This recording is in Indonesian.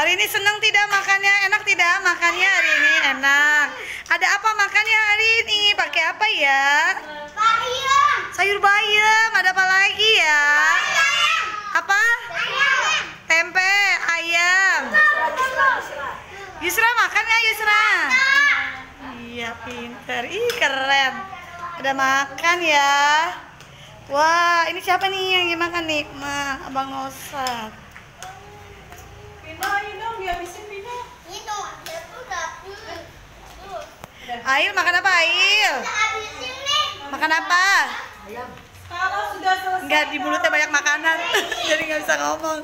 Hari ini senang tidak makannya? Enak tidak makannya hari ini? Enak. Ada apa makannya hari ini? Pakai apa ya? Bayam. Sayur bayam. Ada apa lagi ya? Apa? Ayam. Tempe, ayam. Yusra makan ya Yusra? Iya pinter. Ih keren. Ada makan ya. Wah ini siapa nih yang makan nih? Ma, Abang Nosat. Ail makan apa Ail? Makan apa? Kalau sudah selesai. Enggak di mulutnya banyak makanan. Jadi nggak bisa ngomong.